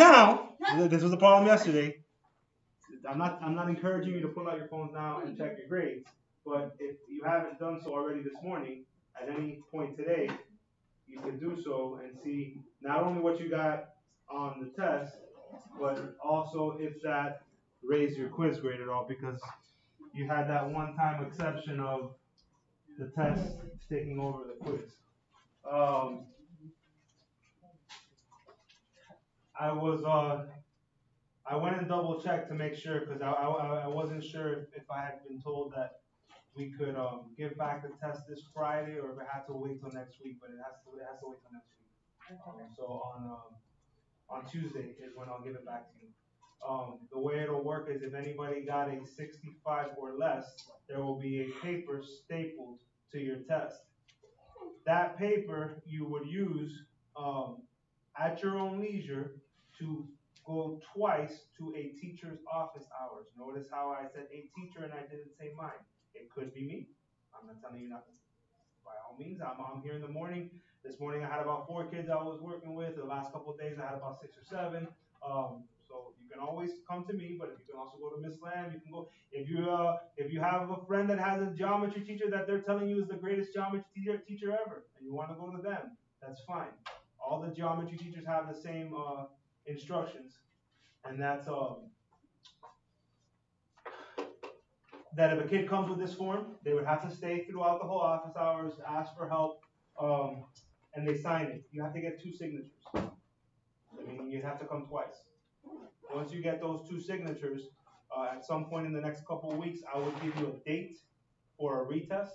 now. This was the problem yesterday. I'm not I'm not encouraging you to pull out your phones now and check your grades, but if you haven't done so already this morning, at any point today, you can do so and see not only what you got on the test, but also if that raised your quiz grade at all because you had that one time exception of the test taking over the quiz. Um, I was uh, I went and double checked to make sure because I, I, I wasn't sure if, if I had been told that we could um, give back the test this Friday or if it had to wait till next week, but it has to it has to wait till next week. Um, so on um, on Tuesday is when I'll give it back to you. Um, the way it'll work is if anybody got a 65 or less, there will be a paper stapled to your test. That paper you would use um, at your own leisure to go twice to a teacher's office hours. Notice how I said a teacher and I didn't say mine. It could be me. I'm not telling you nothing. By all means, I'm, here in the morning. This morning I had about four kids I was working with. The last couple days I had about six or seven. Um, so you can always come to me, but you can also go to Miss Lamb. You can go if you uh, if you have a friend that has a geometry teacher that they're telling you is the greatest geometry teacher, teacher ever, and you want to go to them, that's fine. All the geometry teachers have the same uh, instructions, and that's um, that if a kid comes with this form, they would have to stay throughout the whole office hours, ask for help, um, and they sign it. You have to get two signatures. I mean, you'd have to come twice. Once you get those two signatures, uh, at some point in the next couple of weeks, I will give you a date for a retest,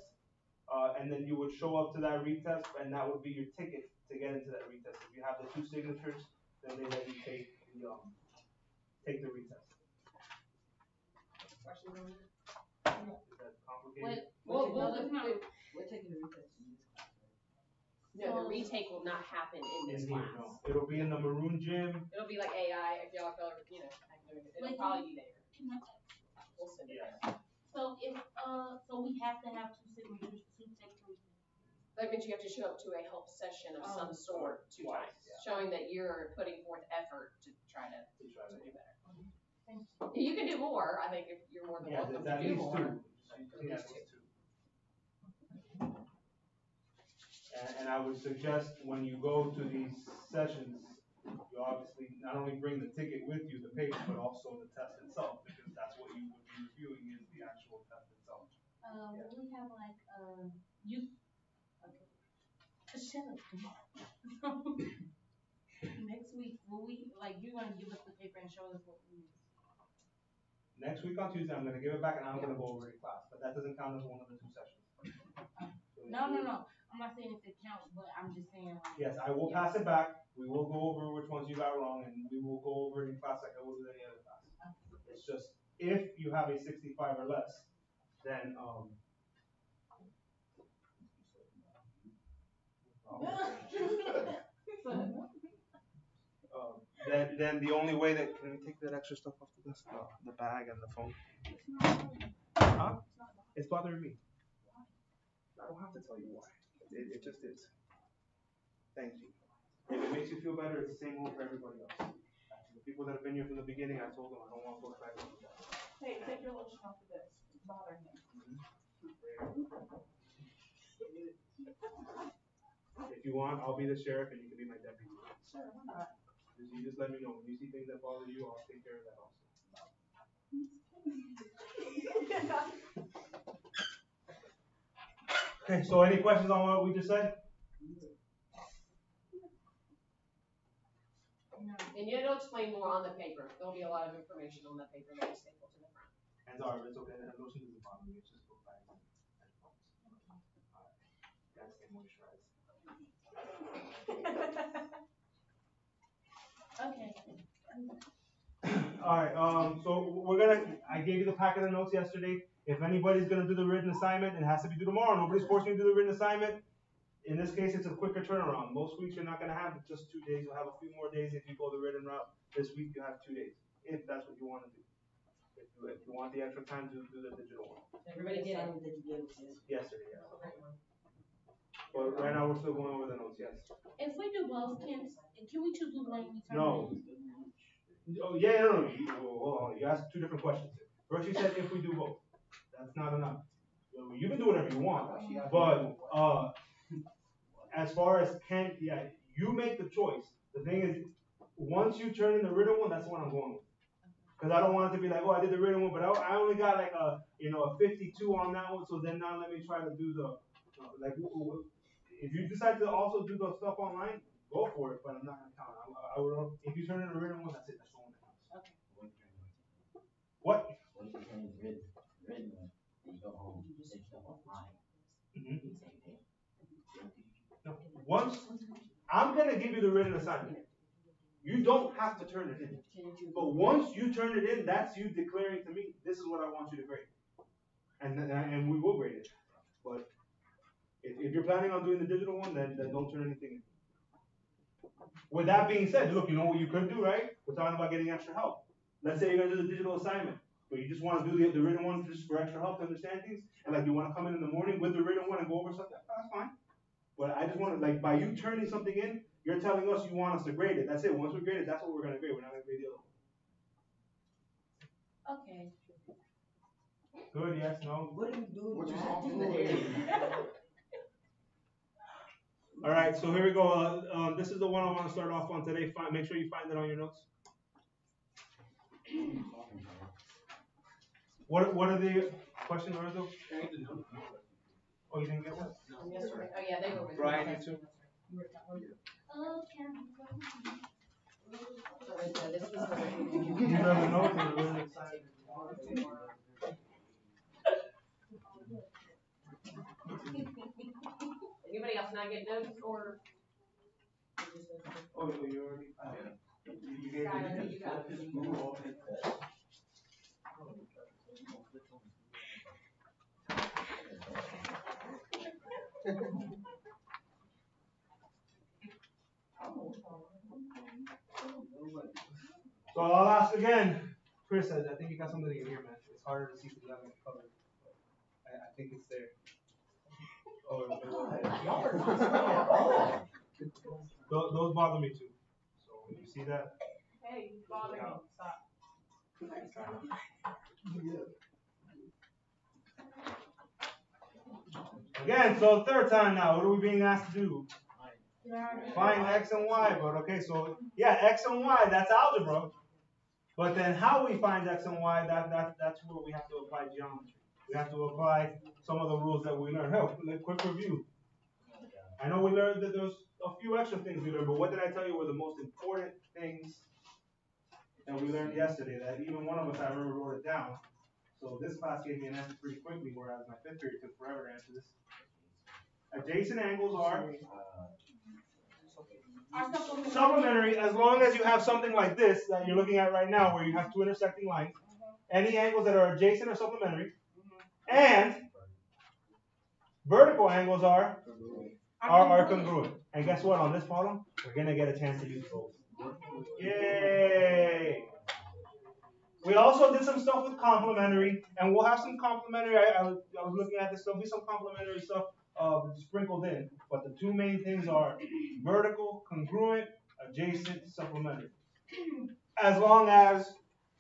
uh, and then you would show up to that retest, and that would be your ticket to get into that retest. If you have the two signatures, then they let you take the um, take the retest. Questions on that? Is that complicated? Well, well, We're the- taking- the- We're taking the retest in this class, right? no, the retake will not happen in this In here, class. no. It'll be in the maroon gym. It'll be like AI, if y'all feel, you know, academic, it'll Wait, probably be there. Can I- We'll send it Yes. there. So if, uh, so we have to have two signatures to take three. That means you have to show up to a help session of Oh. some sort two Twice, times, yeah. showing that you're putting forth effort to try to, To try to to- do better. Thank You can do more, I think if you're more than Yeah, welcome there's to do least more. two. Yeah, at least two. And, and I would suggest when you go to these sessions, you obviously not only bring the ticket with you, the paper, but also the test itself, because that's what you would be reviewing is the actual test itself. Will we have like, uh, you, okay. Shut up. Next week, will we, like, you're gonna give us the paper and show us what we. Next week on Tuesday, I'm gonna give it back and I'm gonna go over it in class, but that doesn't count as one of the two sessions. No, no, no, I'm not saying if it counts, but I'm just saying like. Yes, I will pass it back, we will go over which ones you got wrong, and we will go over it in class like I would with any other class. It's just, if you have a sixty-five or less, then, um. Um, then, then the only way that, can we take that extra stuff off the desk, the, the bag and the phone? Huh? It's bothering me. I don't have to tell you why, it, it just is. Thank you. If it makes you feel better, it's the same rule for everybody else. The people that have been here from the beginning, I told them I don't want to look back on. Hey, take your lotion off the desk, it's bothering him. If you want, I'll be the sheriff and you can be my deputy. Sure, why not? Just, you just let me know, when you see things that bother you, I'll take care of that also. Okay, so any questions on what we just said? And it'll explain more on the paper, there'll be a lot of information on the paper that is we staple to the front. And sorry, it's okay, the lotion doesn't bother me, it's just book bags and and phones. Alright, Gotta stay moisturized. Okay. Alright, um, so we're gonna, I gave you the packet of notes yesterday. If anybody's gonna do the written assignment, it has to be due tomorrow. Nobody's forcing you to do the written assignment. In this case, it's a quicker turnaround. Most weeks you're not gonna have just two days. You'll have a few more days if you go the written route. This week you have two days, if that's what you wanna do. If you, if you want the extra time to do the digital one. Everybody get it. Assignment that you gave us yesterday. Yesterday, yeah. But right now, we're still going over the notes, yes. If we do both, can, can we choose the one we turn? No. in? Oh, yeah, no, no, you, well, hold you asked two different questions. First you said if we do both, that's not enough. Well, You can do whatever you want, but, uh, as far as can, yeah, you make the choice. The thing is, once you turn in the written one, that's what I'm going with. Cause I don't want it to be like, oh, I did the written one, but I, I only got like a, you know, a fifty-two on that one, so then now let me try to do the, uh, like, w- w- if you decide to also do the stuff online, go for it, but I'm not gonna count it. I, I would, if you turn in a written one, that's it, that's the one that counts. What? What you saying is written, written, one, then you go home, you take stuff offline, Mhm. same thing. No, Once, I'm gonna give you the written assignment. You don't have to turn it in. But once you turn it in, that's you declaring to me, this is what I want you to grade. And, and we will grade it. But if, if you're planning on doing the digital one, then, then don't turn anything in. With that being said, look, you know what you could do, right? We're talking about getting extra help. Let's say you're gonna do the digital assignment, but you just wanna do the, the written one just for extra help to understand things, and like you wanna come in in the morning with the written one and go over something, that's fine. But I just wanna, like, by you turning something in, you're telling us you want us to grade it, that's it, once we grade it, that's what we're gonna grade, we're not gonna grade the other one. Okay. Good, yes, no? What do you do? What you not saying? do it? Alright, so here we go, uh, um, this is the one I wanna start off on today, find, make sure you find it on your notes. What, what are the questions, Lorenzo? Oh, you didn't get one? Yesterday, oh yeah, they were with. Brian, you too? Oh, can So it's, this was for the- You have the notes or really excited? Anybody else not get notes or? Oh, you already, uh, you gave Skylar, it. you got it. So I'll ask again, Chris, I, I think you got something in here, man, it's harder to see through you haven't. I, I think it's there. Oh, those, those bother me too, so if you see that, Hey, bother me, stop. Again, so third time now, what are we being asked to do? Find x and y, but okay, so yeah, x and y, that's algebra. But then how we find x and y, that, that, that's where we have to apply geometry. We have to apply some of the rules that we learned. Hell, a quick review. I know we learned that there's a few extra things we learned, but what did I tell you were the most important things that we learned yesterday? That even one of us, I remember, wrote it down. So this class gave me an answer pretty quickly, whereas my fifth period took forever to answer this. Adjacent angles are supplementary. supplementary as long as you have something like this that you're looking at right now, where you have two intersecting lines. Any angles that are adjacent are supplementary, and vertical angles are are, are congruent. And guess what? On this problem, we're gonna get a chance to use both. Yay! We also did some stuff with complementary, and we'll have some complementary. I, I, was, I was looking at this. There'll be some complementary stuff uh, sprinkled in, but the two main things are vertical, congruent, adjacent, supplementary. As long as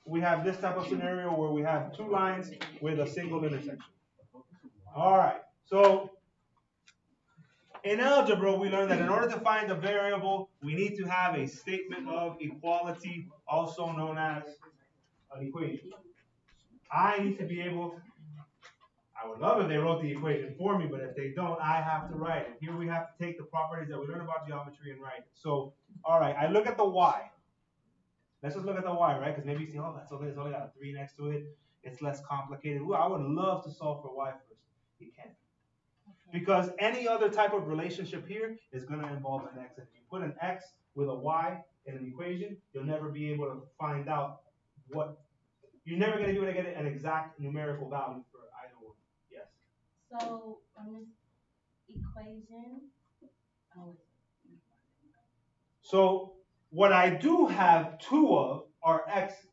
we have this type of scenario where we have two lines with a single intersection. All right. So in algebra, we learned that in order to find a variable, we need to have a statement of equality, also known as an equation. I need to be able, I would love if they wrote the equation for me, but if they don't, I have to write it. Here we have to take the properties that we learned about geometry and write it. So, all right, I look at the y. Let's just look at the y, right? Because maybe you see, oh, that's only, it's only got a 3 next to it. It's less complicated. Ooh, I would love to solve for y first. You can't. Because any other type of relationship here is going to involve an x. If you put an x with a y in an equation, you'll never be able to find out what, you're never going to be able to get an exact numerical value for either one. Yes. So on this equation, oh, So what I do have two of are x's.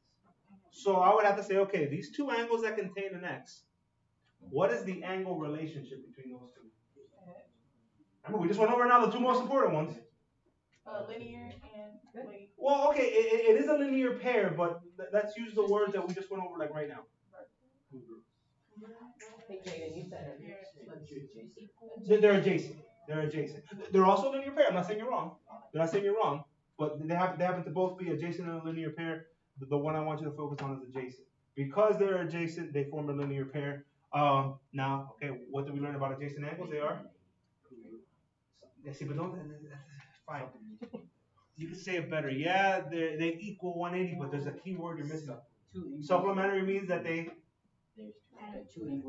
So I would have to say, okay, these two angles that contain an x, what is the angle relationship between those two? Remember, we just went over now the two most important ones. Uh, linear and, wait, Well, okay, it, it- is a linear pair, but th- let's use the words that we just went over like right now. I Jaden, you said it. They're, adjacent. They're adjacent. They're also a linear pair. I'm not saying you're wrong. I'm not saying you're wrong, but they happen they happen to both be adjacent and a linear pair. The, the one I want you to focus on is adjacent. Because they're adjacent, they form a linear pair. Um, now, okay, what do we learn about adjacent angles? They are. Yeah, see, but don't. Fine. You can say it better. Yeah, they they equal 180, but there's a key word you're missing. Supplementary means that they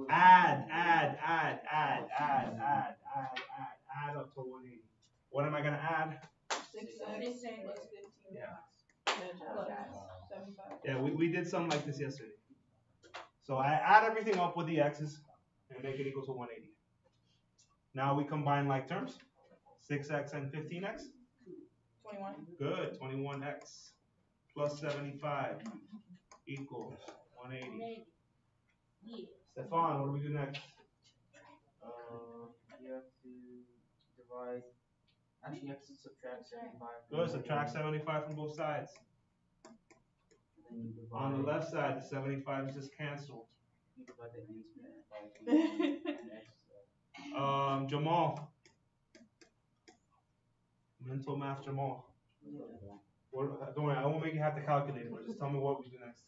add, add, add, add, add, add, add, add, add up to 180. What am I gonna add? Six X plus fifteen Yeah. X. Plus seventy-five. Yeah, we, we did something like this yesterday. So I add everything up with the x's and make it equal to 180. Now we combine like terms. 6x and 15x. Twenty-one. Good. 21x plus 75 equals 180. Stefan, what do we do next? Uh, you have to divide, actually you have to subtract seventy-five. from Good. Subtract 75 from both sides. and then you On the left side, the 75 is just canceled. You divide the answer by two, and that's, Um, Jamal. Mental math, Jamal. What, don't worry, I won't make you have to calculate it. Just tell me what we do next.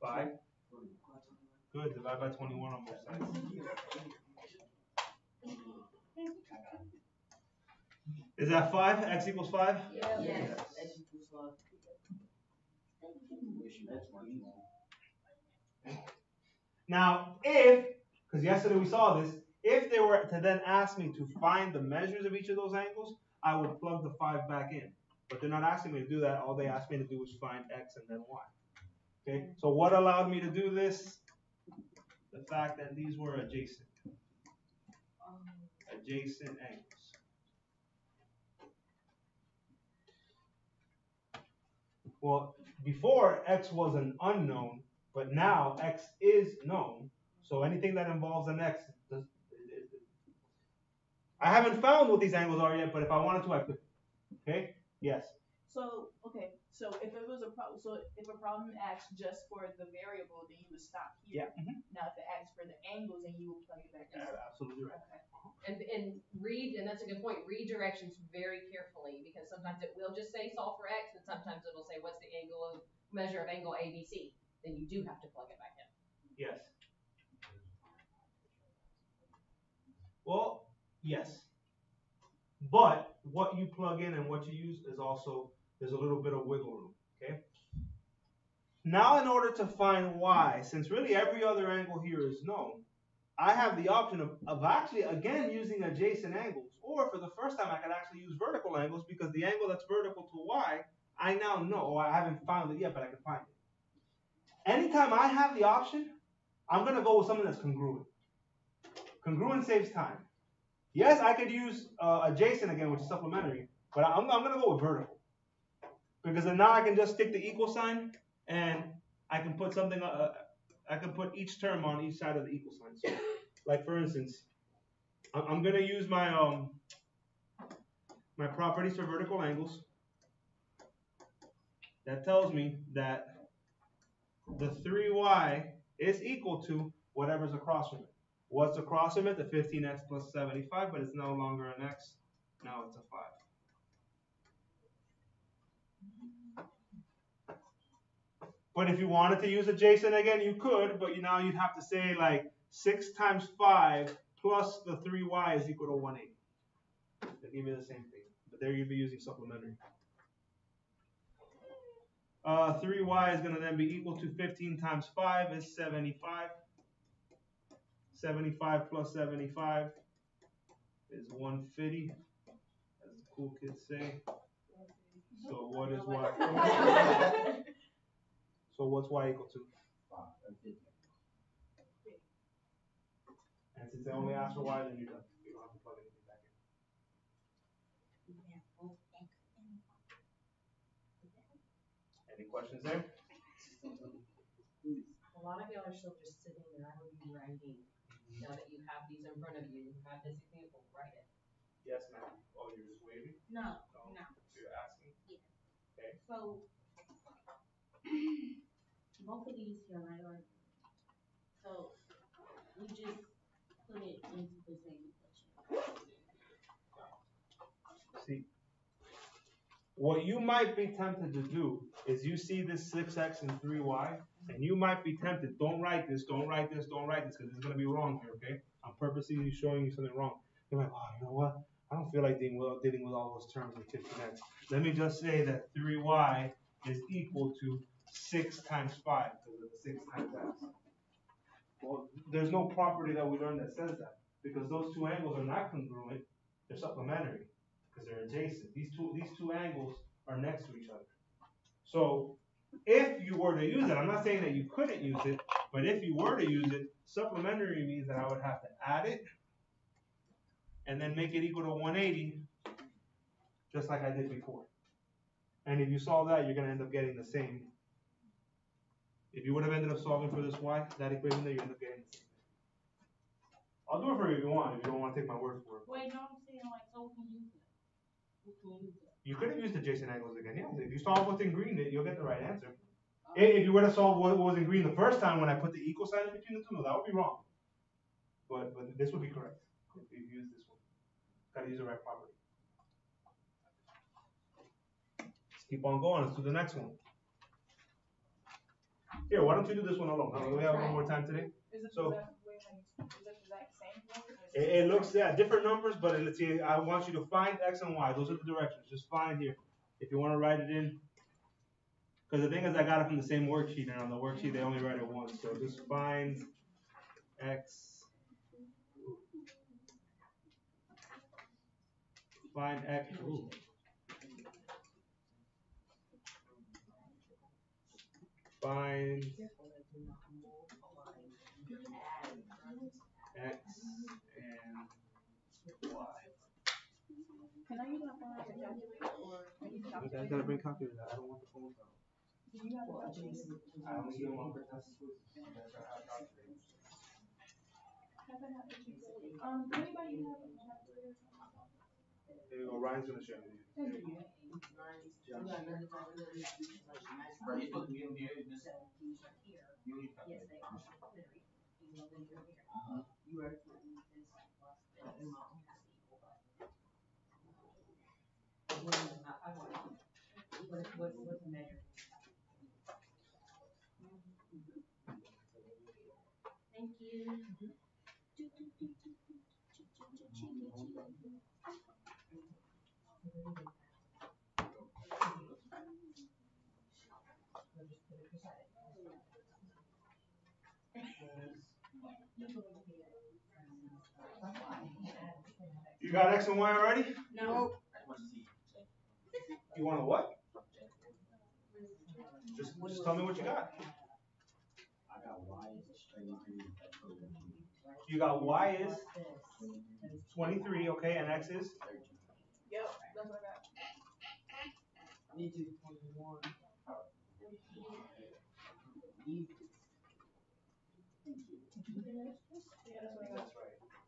Five. Good. Divide by 21 on both sides. Is that five? X equals five? Yes. X equals five. That's one equal. Now, if, because yesterday we saw this, if they were to then ask me to find the measures of each of those angles, I would plug the five back in. But they're not asking me to do that. All they asked me to do was find x and then y. Okay, so what allowed me to do this? The fact that these were adjacent. Um, adjacent angles. Well, before x was an unknown, but now x is known. So anything that involves an x, does, it- it- I haven't found what these angles are yet, but if I wanted to, I could. Okay? Yes. So, okay, so if it was a problem, so if a problem asks just for the variable, then you would stop here. Mm-hmm. Now if it asks for the angles, then you would plug it back in. Yeah, Absolutely right. Okay. And, and read, and that's a good point, read directions very carefully, because sometimes it will just say solve for X, and sometimes it'll say what's the angle of, measure of angle ABC. Then you do have to plug it back in. Yes. Well, yes. But what you plug in and what you use is also, there's a little bit of wiggle room, okay? Now in order to find y, since really every other angle here is known, I have the option of, of actually again using adjacent angles, or for the first time I could actually use vertical angles because the angle that's vertical to y, I now know, or I haven't found it yet, but I can find it. Anytime I have the option, I'm gonna go with something that's congruent. Congruent saves time. Yes, I could use uh, adjacent again, which is supplementary, but I'm, I'm gonna go with vertical. Because then now I can just stick the equal sign and I can put something, uh, I can put each term on each side of the equal sign. So, like for instance, I'm, I'm gonna use my, um, my properties for vertical angles. That tells me that the 3y is equal to whatever's across from it. What's across from it? The 15x plus 75, but it's no longer an x. Now it's a 5. But if you wanted to use adjacent again, you could, but you now you'd have to say like 6 times 5 plus the 3y is equal to 180. They give you the same thing, but there you'd be using supplementary. Uh, 3y is going to then be equal to 15 times 5 is 75. 75 plus 75 is 150, as the cool kids say. So what is y? so what's y equal to? Five, or. And since they only ask for y, then you're done. You don't have to plug anything back in. Any questions there? A lot of y'all are still just sitting there, I would be writing. Mm-hmm. Now that you have these in front of you, you have this example, write it. Yes, ma'am. Oh, you're just waving? No, No. no. You're asking? So, both of these here, right, are, so, we just put it into the same equation. See, what you might be tempted to do is you see this six X and three Y, and you might be tempted, don't write this, don't write this, don't write this, cause it's gonna be wrong here, okay? I'm purposely showing you something wrong. You're like, oh, you know what? I don't feel like dealing with, dealing with all those terms fifteen X. Let me just say that three Y is equal to six times five, because of the six times X. Well, there's no property that we learned that says that, because those two angles are not congruent, they're supplementary because they're adjacent. These two, these two angles are next to each other. So if you were to use it, I'm not saying that you couldn't use it, but if you were to use it, supplementary means that I would have to add it and then make it equal to 180, just like I did before. And if you solve that, you're gonna end up getting the same. If you would have ended up solving for this y, that equation there, you end up getting the same. I'll do it for you if you want, if you don't wanna take my word for it. Wait, no, I'm saying like, so we can use it. We can use it. You could have used the adjacent angles again, yeah. If you solve what's in green, you'll get the right answer. Oh. I- If you were to solve what was in green the first time when I put the equal sign in between the two, no, that would be wrong. But, but this would be correct, if you use this one. Gotta use the right property. Let's keep on going, let's do the next one. Here, why don't you do this one alone? We have one more time today. Is it So- the exact, wait, honey, is it the exact same thing? or is It, it looks, yeah, different numbers, but let's see, I want you to find X and Y, those are the directions, just find here. If you wanna write it in. Cause the thing is, I got it from the same worksheet, and on the worksheet, they only write it once, so just find X. Find X, ooh. Find X and Y. Can I use my phone as a calculator or can you I calculate? gotta bring calculator, I don't want the phone. Do you have a calculator? I only do them on for test. That's why I have calculators. Have I had a calculator? Um, anybody have a calculator? There go, Ryan's gonna share with you. Bro, you You got X and Y already? No, I want to. You want a what? Just, just tell me what you got. I got Y that program. You got Y is twenty-three, okay, and X is? Thirteen. I too, twenty-one. Yeah, that's what I got.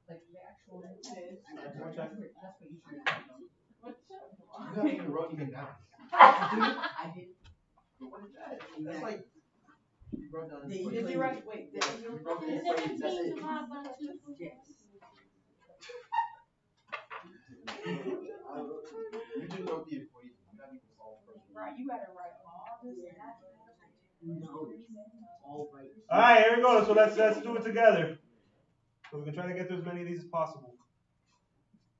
Like the actual. You even anything down. I did. That's like. Did you- write, wait. You just wrote the equation, you haven't even solved first. Right, you gotta write all this and that. No, all right. Alright, here we go, so let's, let's do it together. So we can try to get through as many of these as possible.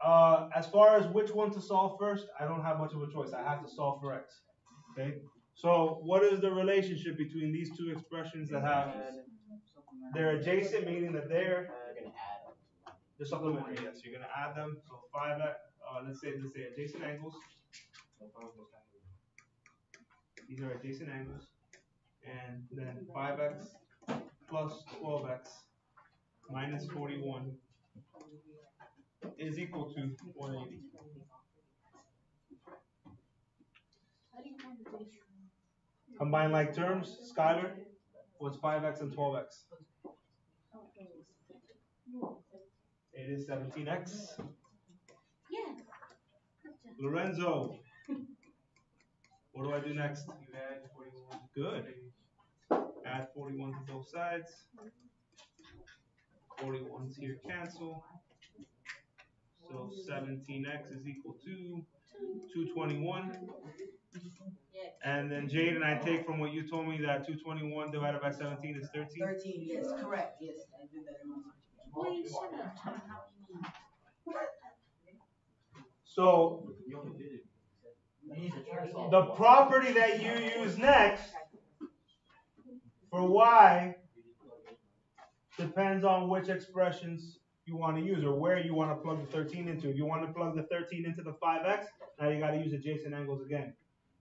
Uh, as far as which one to solve first, I don't have much of a choice, I have to solve for X, okay? So what is the relationship between these two expressions that have, they're adjacent, meaning that they're You're gonna add up. They're supplementary, yes, you're gonna add them, so five, X- uh, let's say let's say adjacent angles. These are adjacent angles, and then 5x plus 12x minus 41 is equal to 180. Combine like terms, Skylar, What's 5x and 12x? It is 17x. Yeah. Lorenzo. what do I do next? You add 41. Good. Add 41 to both sides. 41's here cancel. So 17x is equal to 221. And then Jade and I take from what you told me that 221 divided by 17 is 13? 13, yes, correct. Yes, I did that in my mind. Wait. What? Solve. the property that you use next for Y depends on which expressions you want to use or where you want to plug the 13 into. If you want to plug the 13 into the 5x, now you got to use adjacent angles again.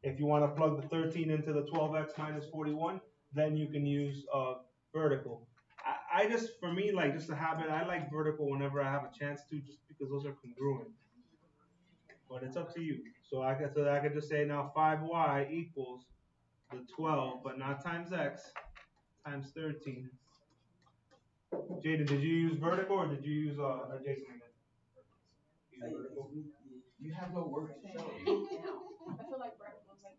If you want to plug the 13 into the 12x minus 41, then you can use uh, vertical. I, I just, for me, like just a habit, I like vertical whenever I have a chance to, just because those are congruent. But it's up to you. So I could, so I could just say now 5y equals the 12, but not times x, times 13. Jaden, did you use vertical or did you use uh, adjacent again? You vertical? You have no work to show. I feel like vertical is like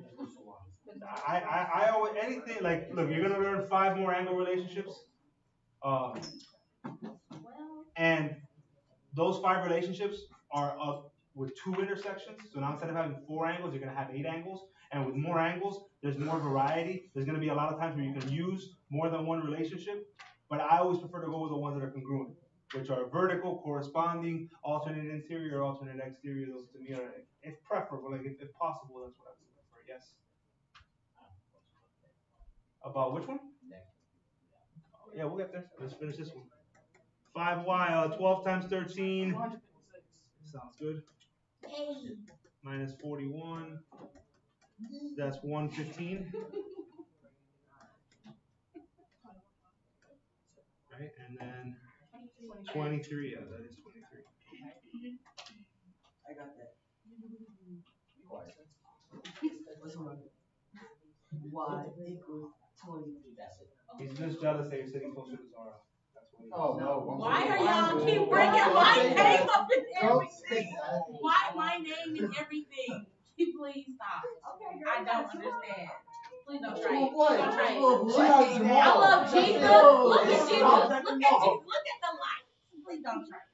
easier. I, I, I always, anything, like, look, you're gonna learn five more angle relationships. Um, and those five relationships are up with two intersections. So now instead of having four angles, you're going to have eight angles. And with more angles, there's more variety. There's going to be a lot of times where you can use more than one relationship. But I always prefer to go with the ones that are congruent, which are vertical, corresponding, alternate interior, alternate exterior. Those to me are, if preferable, like if, if possible, that's what I would prefer. Yes. About which one? Yeah, we'll get there. Let's finish this one. 5y, uh, 12 times 13. Sounds good. Minus forty-one. That's one fifteen. Right, and then twenty-three, yeah, that is twenty-three. I got that. What's wrong? Y equals twenty-three, that's it. He's just jealous that you're sitting closer to Zara. That's what he is. Oh, no. why are y'all keep bringing my name up in everything? Why my name in everything? Please stop. Okay, I don't understand. Please don't try it. What? Don't try it. Well, she I love Jesus. Look at Jesus. Look at Jesus. Look at the light. Please don't try it.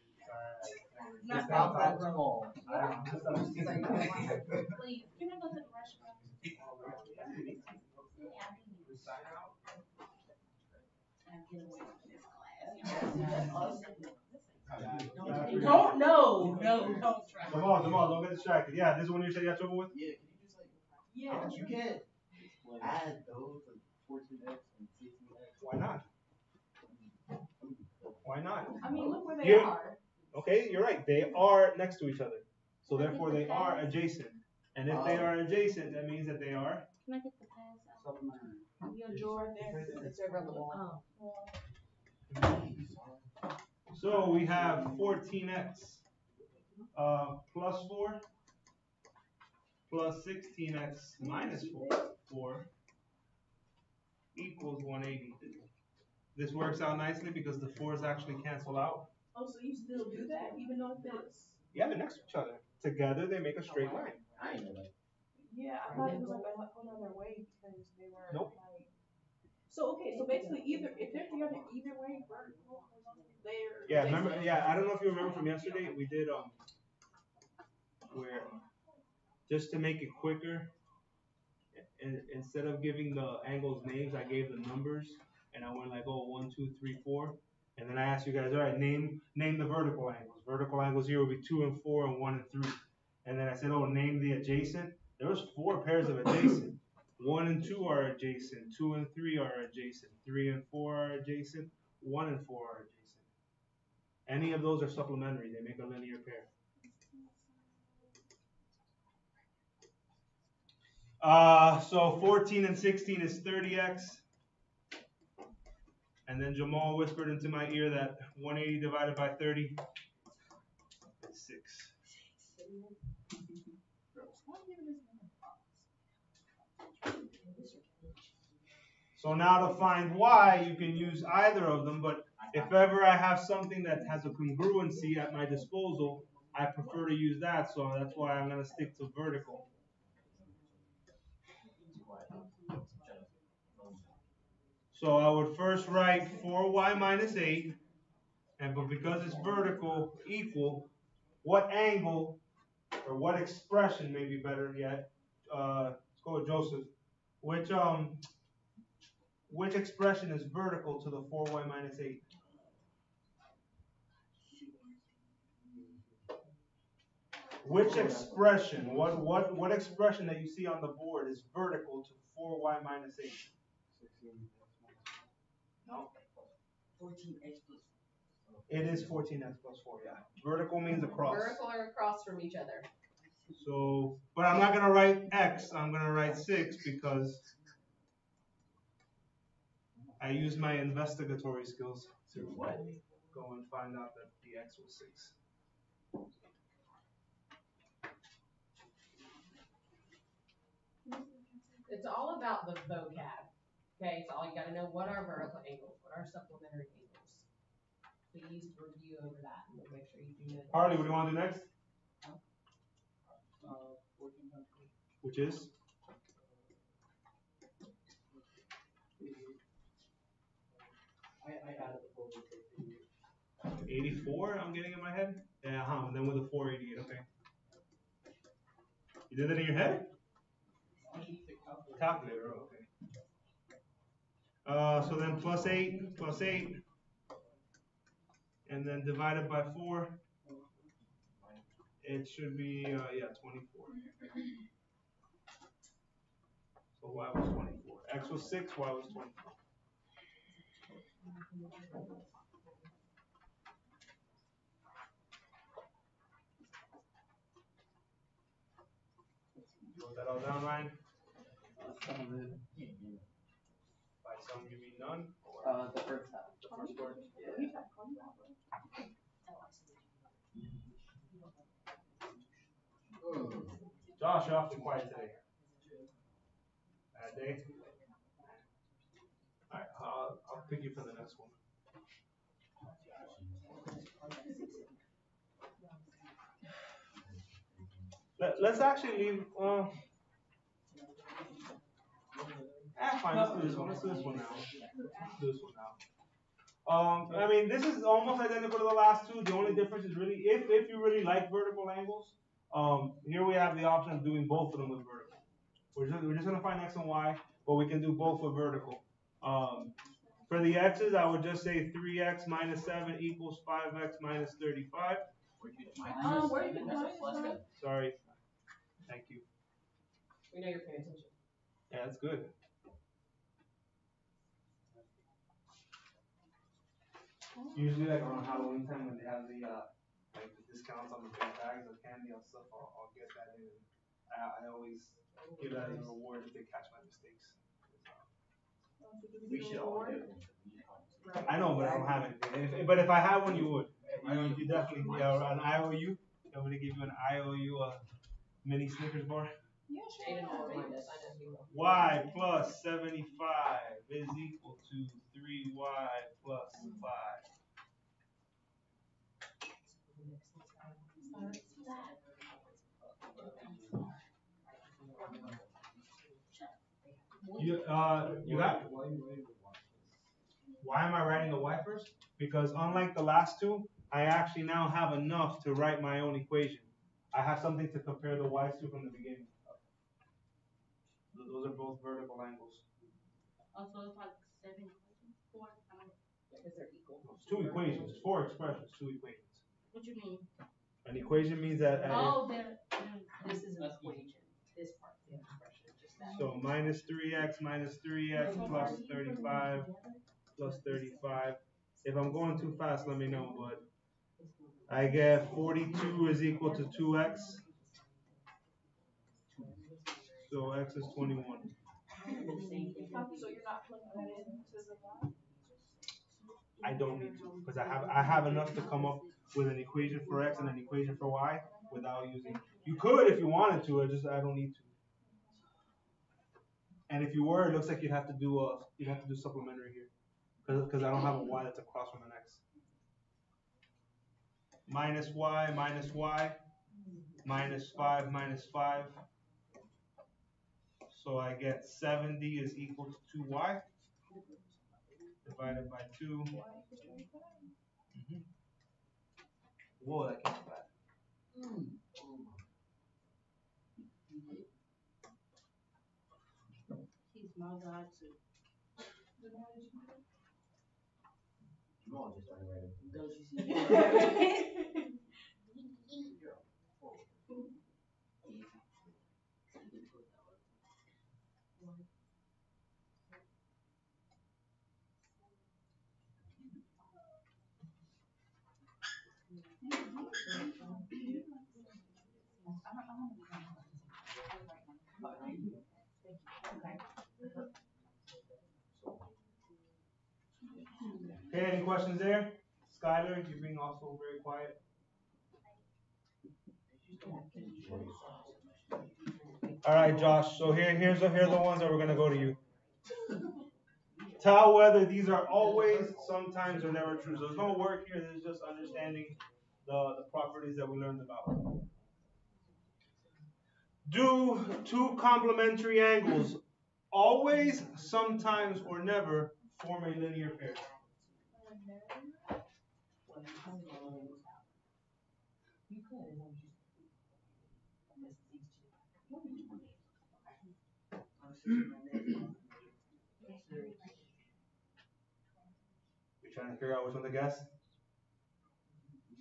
Not Just that. outside all. Please. Can I go to the restaurant? Don't, no, no, don't try. Jamal, Jamal, don't get distracted. Yeah, this is one you said you had trouble with? Yeah, can you just like, Yeah. you can't add those like fourteen X and sixteen X. Why not? Why not? I mean, look where they You- are. Okay, you're right. They are next to each other. So therefore they are adjacent. And if they Oh. are adjacent, that means that they are Can I get the pass out? Your drawer there. It's over on the wall. Oh. So we have fourteen X, uh, plus four, plus sixteen X minus four, four, equals one eighty. This works out nicely because the fours actually cancel out. Oh, so you still do that even though it's, Yeah, they're next to each other. Together, they make a straight line. I ain't know that. yeah, I thought it was like a whole other way because they were Nope. So, okay, so basically either, if they're together either way, they're. Yeah, remember, yeah, I don't know if you remember from yesterday, we did, um, where, just to make it quicker, in, instead of giving the angles names, I gave the numbers, and I went like, oh, one, two, three, four, and then I asked you guys, all right, name, name the vertical angles. Vertical angles here would be two and four and one and three. And then I said, oh, name the adjacent. There was four pairs of adjacent. One and two are adjacent, two and three are adjacent, three and four are adjacent, one and four are adjacent. Any of those are supplementary, they make a linear pair. Uh, so fourteen and sixteen is thirty X. And then Jamal whispered into my ear that one eighty divided by thirty is six. So now to find Y, you can use either of them, but If ever I have something that has a congruency at my disposal, I prefer to use that, so that's why I'm gonna stick to vertical. So I would first write four y minus eight, and but because it's vertical equal, what angle or what expression may be better yet? Uh, let's go with Joseph. Which um, which expression is vertical to the four y minus eight? Which expression? What what what expression that you see on the board is vertical to four y minus eight? No. Fourteen X plus. It is fourteen x plus four. Yeah. Vertical means across. Vertical or across from each other. So, but I'm not gonna write x. I'm gonna write six because I use my investigatory skills to What? go and find out that the x was six. It's all about the vocab. Okay, so all you gotta know, what are vertical angles? What are supplementary angles? Please review over that and we'll make sure you do know. Harley, what do you want to do next? Uh, fourteen. Which is I, I added the whole thing. 84. I'm getting in my head. Yeah, huh. And then with a 488. Okay. You did that in your head? Calculator. oh, Okay. Uh, so then plus eight, plus eight, and then divided by four. It should be uh, yeah 24. So y was 24. X was six. Y was 24. Wrote that all down, Ryan? Some of it, By some you mean none? uh, the first half, the first word, yeah. Josh, you're awfully quiet today. Bad day? Alright, I'll, I'll you for the next one. Let, let's actually leave, uh. Ah, fine, let's do this one, let's do this one now. Let's do this one now. Um, I mean, this is almost identical to the last two, the only difference is really, if, if you really like vertical angles, um, here we have the option of doing both of them with vertical. We're just, we're just gonna find x and y, but we can do both with vertical. Um, for the x's, I would just say three x minus seven equals five x minus thirty-five. Um, where you That's a going? plus then. Sorry. Thank you. We know you're paying attention. Yeah, that's good. Usually like around Halloween time when they have the, uh, like the discounts on the big bags of candy and stuff, I'll, I'll get that in. I, I always give that as a reward if they catch my mistakes. We should all do it. I know, but I don't have anything. If, but if I had one, you would. I know you definitely, yeah, an IOU, you want me to give you an IOU, uh, mini Snickers bar? Yeah, sure. remind us, I know he will. Y plus seventy-five is equal to three Y plus five. You, uh, you got, why am I writing the Y first? Because unlike the last two, I actually now have enough to write my own equation. I have something to compare the Y's to from the beginning. Those are both vertical angles. Also, it's like seven, four, I don't Because they're equal. It's two equations, it's four expressions, two equations. what do you mean? An equation means that, uh, Oh, there, there. This is an equation, this part's the expression, that. So minus three x minus three x plus thirty-five plus thirty-five. If I'm going too fast, let me know, but I get forty-two is equal to two x. So x is twenty-one. So you're not putting that in to the Y? I don't need to, because I have, I have enough to come up with an equation for x and an equation for y without using, you could if you wanted to, I just, I don't need to. And if you were, it looks like you'd have to do a, you'd have to do supplementary here. Cause, 'cause I don't have a y that's across from an x. Minus y, minus y, minus five, minus five. So I get seventy is equal to two y. Divided by two. Mhm. Whoa, that came bad. My God too. Jamal just started writing. Don't you see? Okay, any questions there? Skylar, you're being also very quiet. All right, Josh. So here, here's the, here are the ones that we're gonna go to you. Tell whether these are always, sometimes, or never true. So there's no work here. There's just understanding the, the properties that we learned about. Do two complementary angles always, sometimes, or never form a linear pair? You're trying to figure out which one to guess?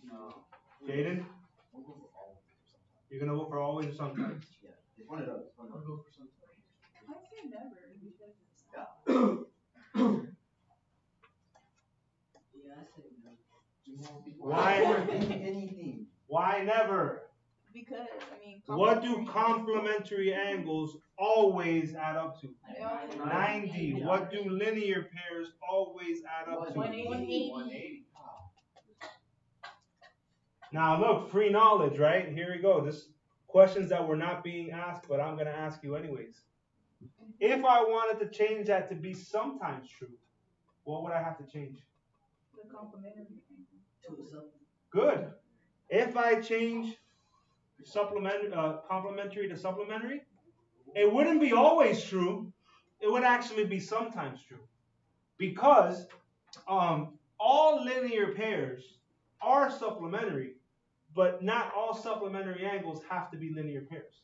No. Jaden, We'll go for all of them sometimes. you're gonna vote for always or sometimes? Yeah, it's one of those, one of those. I say never Yeah, I say no. Jamal, before- Why? Anything. Why never? because I mean. What do complementary- complementary angles always add up to? Ninety. What do linear pairs always add up to? 180. One eighty. Now look, free knowledge, right? Here we go. This questions that were not being asked, but I'm gonna ask you anyways. If I wanted to change that to be sometimes true, what would I have to change? The complementary. Good. If I change supplementary, uh, complementary to supplementary, it wouldn't be always true. It would actually be sometimes true, because um, all linear pairs are supplementary, but not all supplementary angles have to be linear pairs.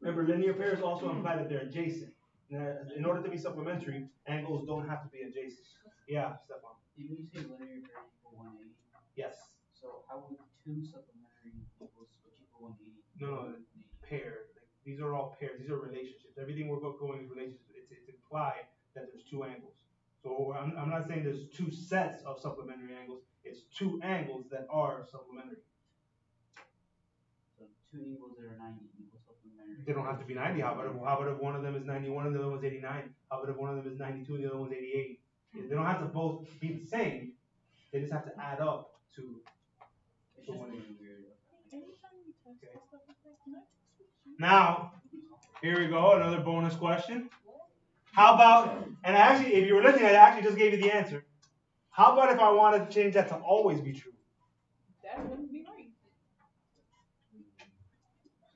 Remember, linear pairs also imply that they're adjacent. Now, In order to be supplementary, angles don't have to be adjacent. Yeah, Stefan. Didn't you say linear pair equal one eighty? Yes. So how would two supplementary equals equal one eighty? No, no, pair. Like, these are all pairs. These are relationships. Everything we're go- going is relationships. It's, it's implied that there's two angles. So I'm, I'm not saying there's two sets of supplementary angles. It's two angles that are supplementary. So two angles that are ninety equal supplementary. They don't have to be 90. How about if, how about if one of them is 91 and the other one's 89? How about if one of them is 92 and the other one's 88? They don't have to both be the same. They just have to add up to. It's just really weird. Anytime you touch Okay. stuff like that, can I touch it? Now, here we go. Another bonus question. How about, and actually, if you were listening, I actually just gave you the answer. How about if I wanted to change that to always be true? That wouldn't be right.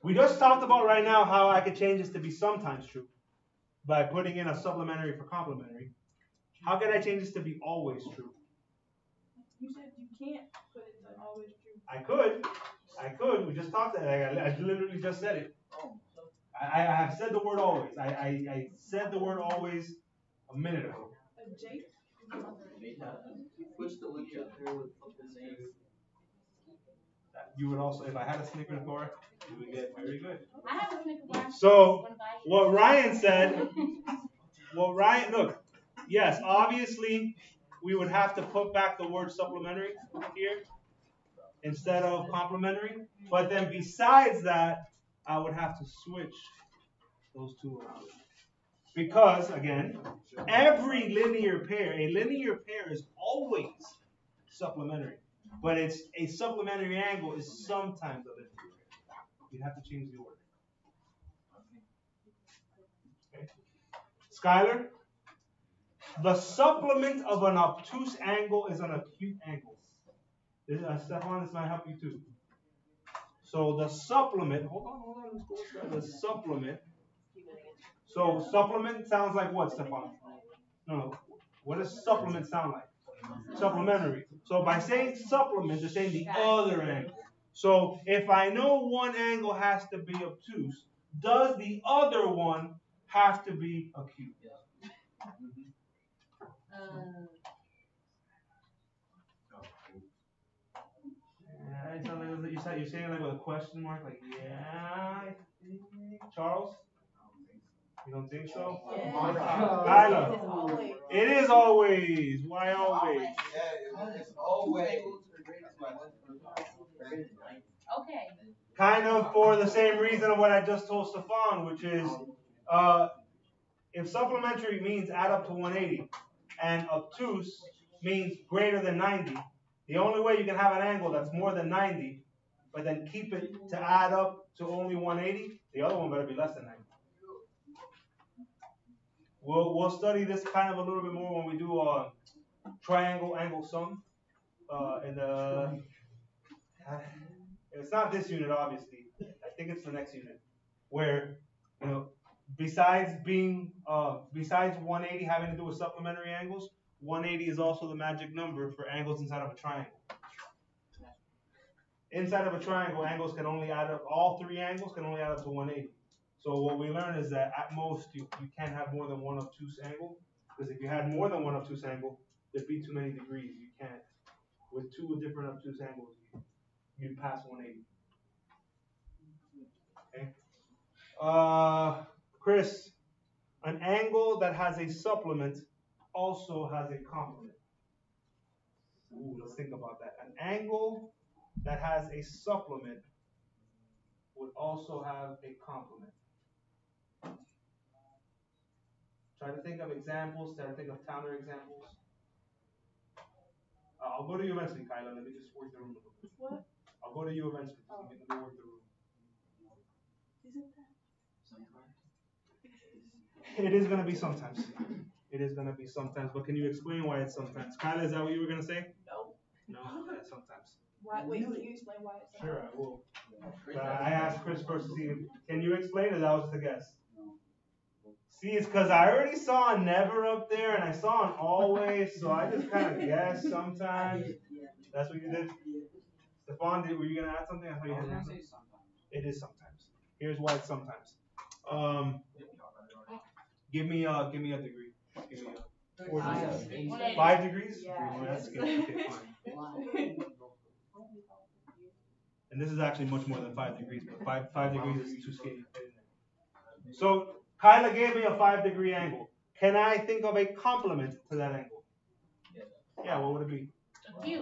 We just talked about right now how I could change this to be sometimes true by putting in a supplementary for complementary. How could I change this to be always true? You said you can't put it to always true. I could. I could. We just talked that. I, I literally just said it. Oh, I, I have said the word always. I, I, I said the word always a minute ago. Adjacent. Push the linear pair with the same. You would also, if I had a Snickers bar, you would get very good. I have a Snicker bar. So, Wanna buy it? What Ryan said, well, Ryan, look, yes, obviously, we would have to put back the word supplementary here instead of complementary. But then besides that, I would have to switch those two around. Because, again, every linear pair, a linear pair is always supplementary. But it's a supplementary angle is sometimes a linear. You'd have to change the order. Okay. Skylar? The supplement of an obtuse angle is an acute angle. This, uh, Stefan, this might help you too. So the supplement, hold on, hold on. The supplement. So supplement sounds like what, Stefan? No. What does supplement sound like? Supplementary. So by saying supplement, they're saying the other angle. So if I know one angle has to be obtuse, does the other one have to be acute? Uh, Yeah, it sounds like you're saying, you're saying like with a question mark, like yeah. I think. Charles, you don't think so? Yeah. Kyla, It's always- it is always. Why always? Yeah, it's always. okay, Kind of for the same reason of what I just told Stefan, which is, uh, if supplementary means add up to 180, and obtuse means greater than 90, the only way you can have an angle that's more than 90, but then keep it to add up to only 180, the other one better be less than 90. We'll, we'll study this kind of a little bit more when we do uh, triangle angle sum. Uh, in the, it's not this unit, obviously. I think it's the next unit, where you know, besides being uh, besides 180 having to do with supplementary angles, 180 is also the magic number for angles inside of a triangle. Inside of a triangle, angles can only add up. All three angles can only add up to 180. So what we learn is that at most you, you can't have more than one obtuse angle, because if you had more than one obtuse angle, there'd be too many degrees. You can't. With two different obtuse angles, you, you'd pass 180. Okay. Uh, Chris, an angle that has a supplement also has a complement. Ooh, let's think about that. An angle that has a supplement would also have a complement. Try to think of examples, try to think of counter examples. Uh, I'll go to you eventually, Kyla. Let me just work the room a little bit. What? I'll go to you eventually. Let me, let me work the room. Isn't that? It is gonna be sometimes. It is gonna be sometimes, but can you explain why it's sometimes? Kyla, is that what you were gonna say? No. No, yeah, sometimes. Why, wait, can you explain why it's? sometimes? Sure, I will. But I asked Chris first to see, if- can you explain it? That was the a guess. See, it's cause I already saw a never up there and I saw an always, so I just kinda guess sometimes. That's what you did? Stefan, did, were you gonna add something? I thought you had something. It is sometimes. Here's why it's sometimes. Um, give me, uh, give me a degree. Give me a, four degrees. Five degrees? Yeah. Oh, that's good. Okay, fine. And this is actually much more than five degrees, but five, five degrees is too skinny. So Kyla gave me a five degree angle. Can I think of a complement to that angle? Yeah, what would it be? acute,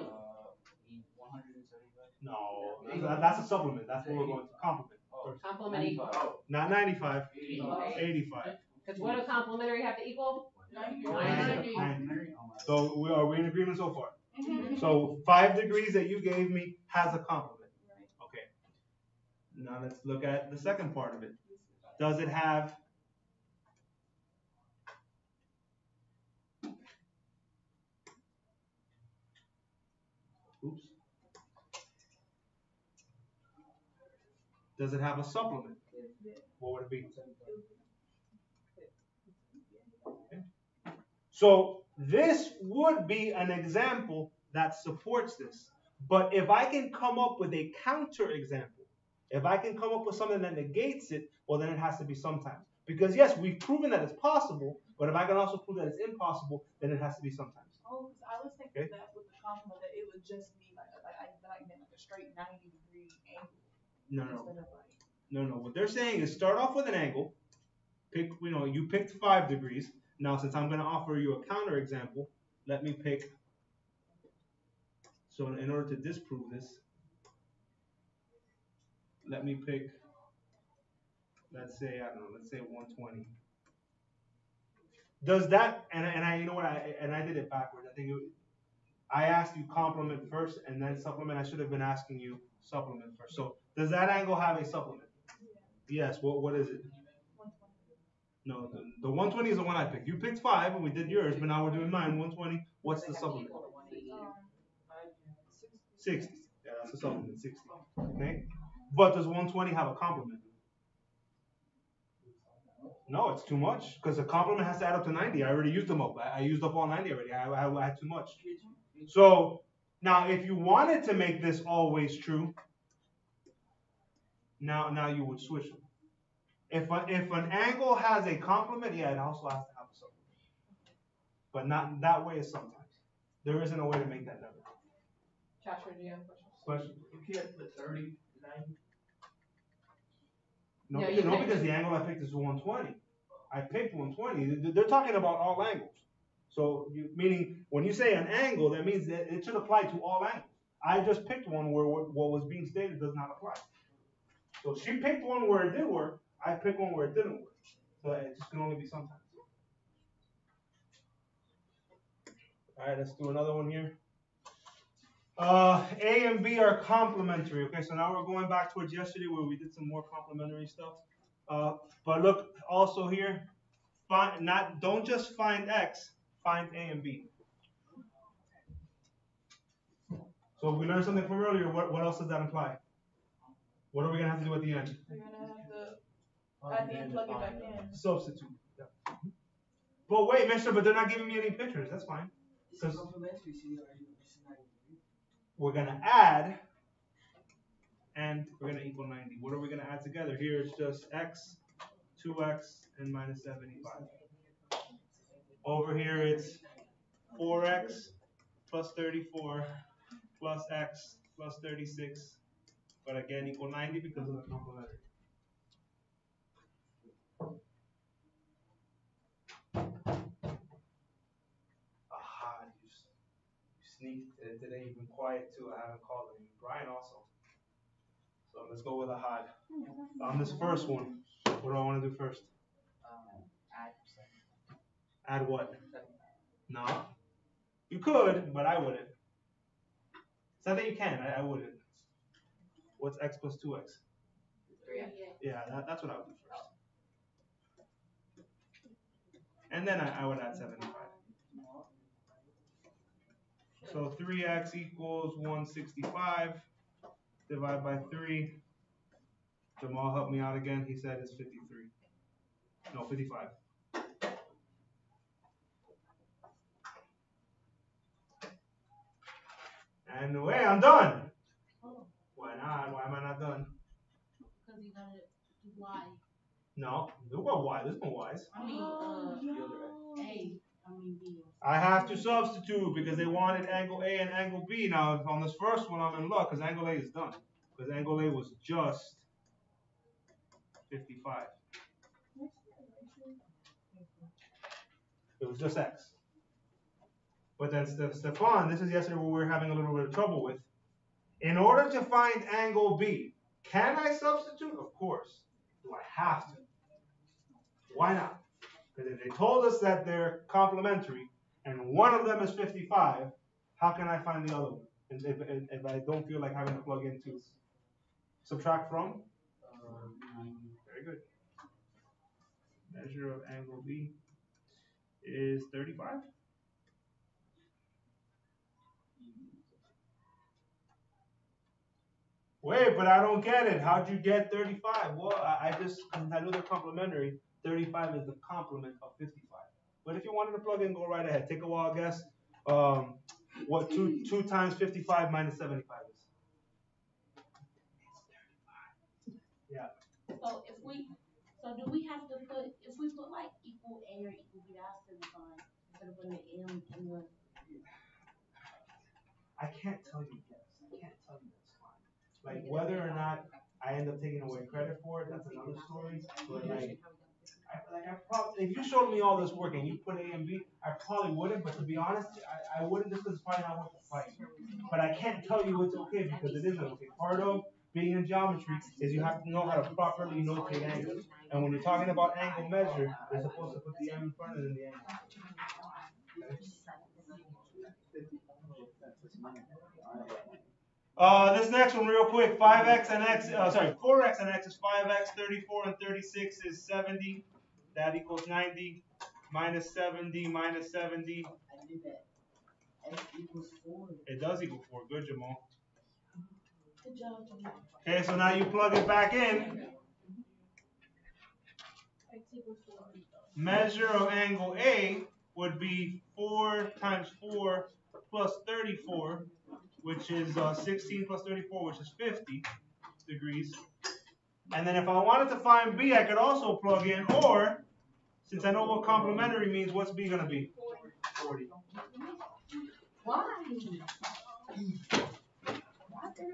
One hundred and seventy-five. No, that- that's a supplement. That's what we're going to complement. first. Complement equal. Not 95, 85. Because what do complementary have to equal? Ninety. Ninety. 90. So we are we in agreement so far? Mhm. So five degrees that you gave me has a complement. Okay. Now let's look at the second part of it. Does it have Does it have a supplement? What would it be? Okay. So this would be an example that supports this. But if I can come up with a counter example, if I can come up with something that negates it, well then it has to be sometimes. Because yes, we've proven that it's possible, but if I can also prove that it's impossible, then it has to be sometimes. Oh, 'cause I was thinking Okay. that with the complement that it would just be like, like, I, that like a straight ninety degree angle No, no, no, no. What they're saying is start off with an angle. Pick, you know, you picked five degrees. Now, since I'm going to offer you a counter example, let me pick. So, in order to disprove this, let me pick. Let's say I don't know. Let's say 120. Does that and and I you know what I and I did it backwards. I think it, I asked you complement first and then supplement. I should have been asking you supplement first. So does that angle have a supplement? Yes. What what is it? No, the, the one twenty is the one I picked. You picked five and we did yours, but now we're doing mine, one twenty. What's the supplement? Um, Sixty. Yeah, that's the supplement, sixty. Okay? But does one twenty have a complement? No, it's too much, cause the complement has to add up to ninety. I already used them up. I, I used up all ninety already. I, I, I had too much. So, now if you wanted to make this always true, now, now you would switch them. If, a, if an angle has a complement, yeah, it also has to have a supplement. But not, that way is sometimes. There isn't a way to make that number. Joshua, do you have questions? Question? You can't put thirty, ninety. No, No, because, no, because the angle I picked is one twenty. I picked one twenty. They're talking about all angles. So you, meaning, when you say an angle, that means that it should apply to all angles. I just picked one where what, what was being stated does not apply. So she picked one where it did work, I picked one where it didn't work. So it just can only be sometimes. Alright, let's do another one here. Uh, A and B are complementary. Okay, so now we're going back towards yesterday where we did some more complementary stuff. Uh, but look also here, find not don't just find X, find A and B. So if we learned something from earlier, what, what else does that imply? What are we gonna have to do at the end? You're gonna have to, at the end, plug it back in. Substitute. Yeah. Mm-hmm. But wait, mister, but they're not giving me any pictures. That's fine. It's a complementary, so you are, it's not. We're gonna add, and we're gonna equal ninety. What are we gonna add together? Here it's just x, two x, and minus seventy-five. Over here it's four x plus thirty-four plus x plus thirty-six, but again equal ninety because of the complementary. Aha, you, you sneaked uh, today. You've been quiet too. I haven't called him. Brian also. So let's go with a hard. On this first one, what do I want to do first? Um, add seven. Add what? No. You could, but I wouldn't. It's not that you can. I, I wouldn't. What's x plus two x? Three. Yeah, that, that's what I would do first. And then I, I would add seventy-five. So three x equals one sixty-five. Divide by three. Jamal helped me out again. He said it's fifty-three. No, fifty-five. And the way I'm done. Oh, Why not? Why am I not done? cause you gotta do Y. No, there what why? There's no whys. I mean, uh, A, I mean B. I have to substitute because they wanted angle A and angle B. Now, on this first one, I'm in luck because angle A is done. Because angle A was just 55. It was just X. But then Ste- Stefan, this is yesterday what we were having a little bit of trouble with. In order to find angle B, can I substitute? Of course. Do I have to? Why not? Because if they told us that they're complementary and one of them is 55, how can I find the other one? And if, if, if I don't feel like having to plug into subtract from? Very good. Measure of angle B is 35. Wait, but I don't get it. How'd you get 35? Well, I, I just, I know they're complementary. 35 is the complement of 55. But if you wanted to plug in, go right ahead. Take a wild guess. Um, what two two times 55 minus 75 is? Yeah. So if we, so do we have to put, if we put like equal A or equal B, that's fine, instead of putting the M in the. I can't tell you yes. I can't tell you that's fine. Like whether or not I end up taking away credit for it, that's another story. But like, I, like I probably, if you showed me all this work and you put A and B, I probably wouldn't. But to be honest, I, I wouldn't just because it's probably not worth the fight. But I can't tell you it's okay because it isn't okay. Part of being in geometry is you have to know how to properly notate angles. And when you're talking about angle measure, you're supposed to put the M in front of the angle. Uh, this next one real quick, five X and X, uh, sorry, four X and X is five X, thirty-four and thirty-six is seventy. that equals ninety, minus seventy, minus seventy, I did that. X equals four. it does equal four, good Jamal. Good job, Jamal. Okay, so now you plug it back in, X equals four. measure of angle A would be four times four plus thirty-four, which is, uh, sixteen plus thirty-four, which is fifty degrees. And then if I wanted to find B, I could also plug in, or, since I know what complementary means, what's B gonna be? Forty. Why?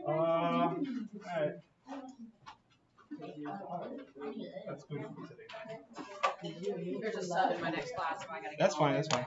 Uh, alright. That's good for me today. There's a sub in my next class, so I gotta get. That's fine, that's fine.